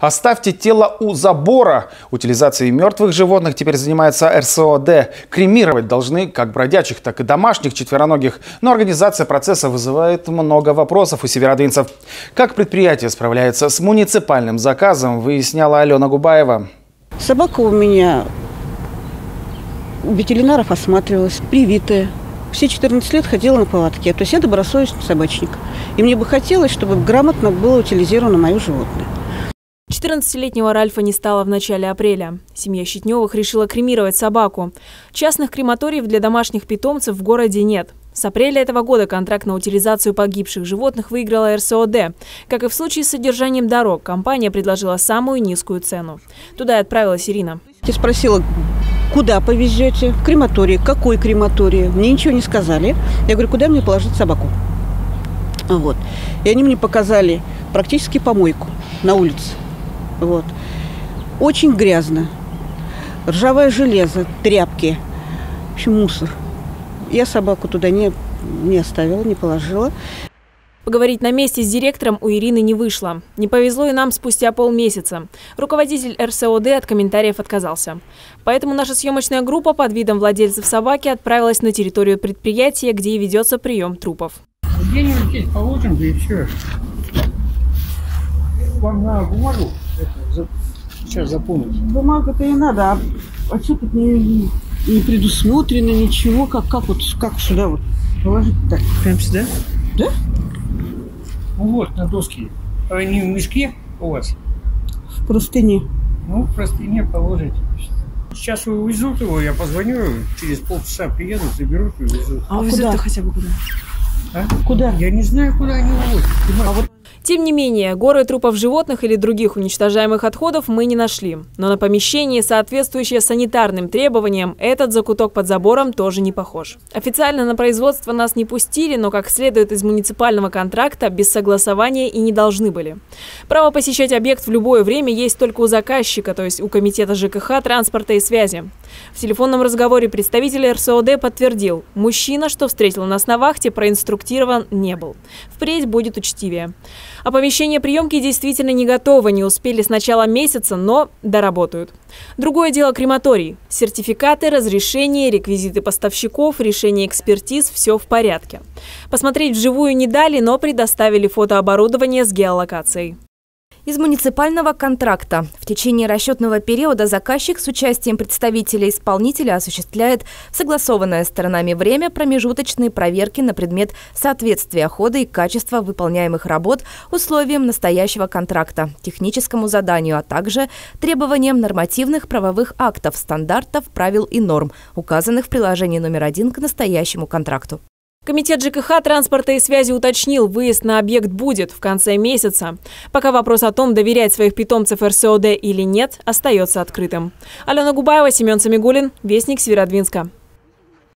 Оставьте тело у забора. Утилизацией мертвых животных теперь занимается РСОД. Кремировать должны как бродячих, так и домашних четвероногих. Но организация процесса вызывает много вопросов у северодвинцев. Как предприятие справляется с муниципальным заказом, выясняла Алена Губаева. Собака у меня у ветеринаров осматривалась, привитая. Все 14 лет ходила на поводке. То есть я добросовестный собачник. И мне бы хотелось, чтобы грамотно было утилизировано мое животное. 14-летнего Ральфа не стало в начале апреля. Семья Щитневых решила кремировать собаку. Частных крематориев для домашних питомцев в городе нет. С апреля этого года контракт на утилизацию погибших животных выиграла РСОД. Как и в случае с содержанием дорог, компания предложила самую низкую цену. Туда и отправилась Ирина. Я спросила, куда повезете? В крематории. Какой крематории? Мне ничего не сказали. Я говорю, куда мне положить собаку? Вот. И они мне показали практически помойку на улице. Вот. Очень грязно. Ржавое железо, тряпки. В общем, мусор. Я собаку туда не, не оставила, не положила. Поговорить на месте с директором у Ирины не вышло. Не повезло и нам спустя полмесяца. Руководитель РСОД от комментариев отказался. Поэтому наша съемочная группа под видом владельцев собаки отправилась на территорию предприятия, где и ведется прием трупов. Где-нибудь здесь положим, да и все. Вам на бумагу это, сейчас заполнить. Бумага-то и надо, а, а что тут не, не предусмотрено ничего, как, как вот как сюда вот положить так? Прям сюда? Да? Ну вот, на доске. А не в мешке у вас? В простыне. Ну, в простыне положить. Сейчас увезут его, я позвоню, через полчаса приедут, заберут и увезут. А, а увезут-то хотя бы куда? А? Куда? Я не знаю, куда они увозят. А вот тем не менее, горы трупов животных или других уничтожаемых отходов мы не нашли. Но на помещение, соответствующее санитарным требованиям, этот закуток под забором тоже не похож. Официально на производство нас не пустили, но, как следует из муниципального контракта, без согласования и не должны были. Право посещать объект в любое время есть только у заказчика, то есть у Комитета ЖКХ, транспорта и связи. В телефонном разговоре представитель РСОД подтвердил, мужчина, что встретил нас на вахте, проинструктирован не был. Впредь будет учтивее. А помещение приемки действительно не готово, не успели с начала месяца, но доработают. Другое дело крематорий. Сертификаты, разрешения, реквизиты поставщиков, решение экспертиз – все в порядке. Посмотреть вживую не дали, но предоставили фотооборудование с геолокацией. Из муниципального контракта в течение расчетного периода заказчик с участием представителей исполнителя осуществляет согласованное сторонами время промежуточные проверки на предмет соответствия хода и качества выполняемых работ условиям настоящего контракта, техническому заданию, а также требованиям нормативных правовых актов, стандартов, правил и норм, указанных в приложении номер один к настоящему контракту. Комитет ЖКХ, транспорта и связи уточнил, выезд на объект будет в конце месяца. Пока вопрос о том, доверять своих питомцев РСОД или нет, остается открытым. Алена Губаева, Семен Самигулин, Вестник Северодвинска.